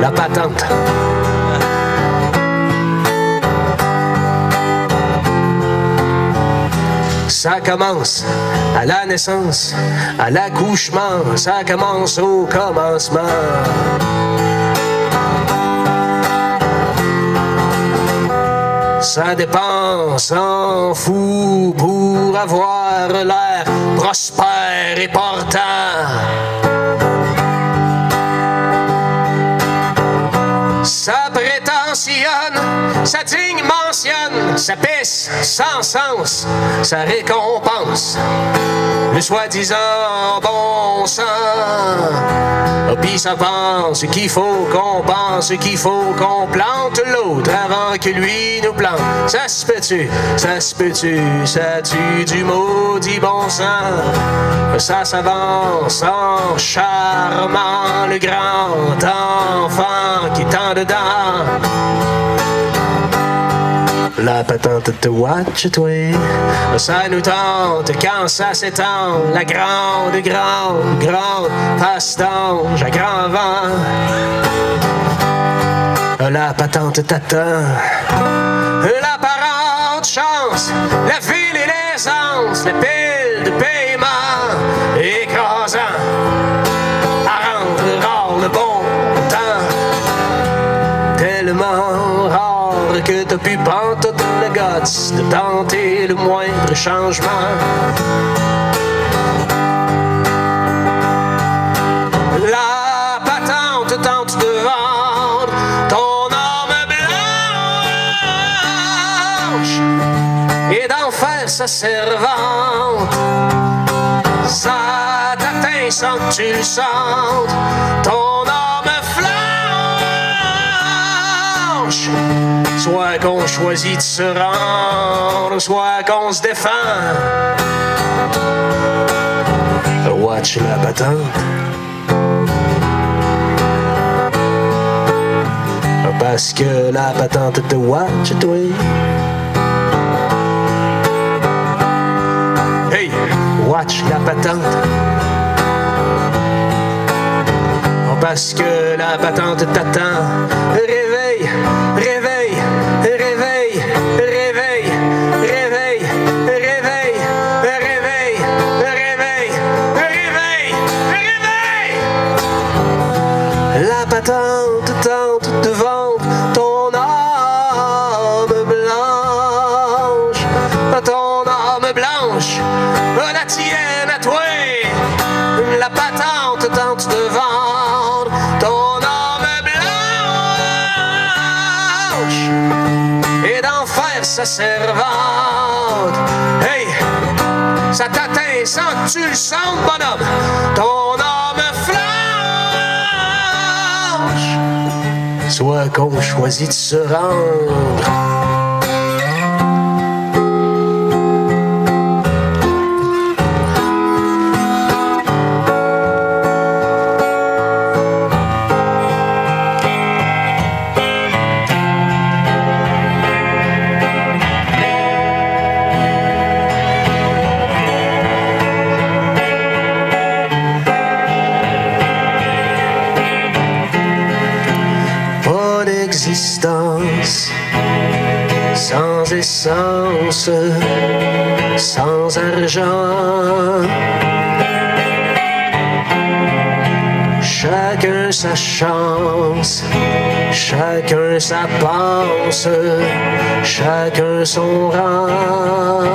la patente. Ça commence à la naissance, à l'accouchement, ça commence au commencement. Ça dépense en fou pour avoir l'air prospère et portant. Ça prétentionne, ça digne mentionne, ça pisse sans sens, ça récompense le soi-disant bon sang. Puis ça pense qu'il faut qu'on pense, qu'il faut qu'on plante l'autre avant que lui nous plante. Ça se peut-tu, ça se peut-tu, ça tue du maudit bon sang? Ça s'avance en charmant le grand enfant qui est dedans. La patente te watch, toi. Ça nous tente quand ça s'étend. La grande, grande, grande pastange à grand vent. La patente t'attend. L'apparente chance, la ville et l'aisance, les piles de paiement le guts de tenter le moindre changement. La patente tente de vendre ton âme blanche et d'en faire sa servante. Ça t'atteint sans que tu le sentes, ton âme Soit qu'on choisit de se rendre, soit qu'on se défend. Watch la patente. Parce que la patente te watch, toi. Hey, watch la patente. Parce que la patente t'attend. La patente tente de vendre ton âme blanche, ton âme blanche, la tienne à toi. La patente tente de vendre ton âme blanche et d'en faire sa servante. Hey, ça t'atteint sans tu le sentes, bonhomme. Ton qu'on choisit de se rendre. Pas d'existence sans essence, sans argent. Chacun sa chance, chacun sa pense, chacun son rang.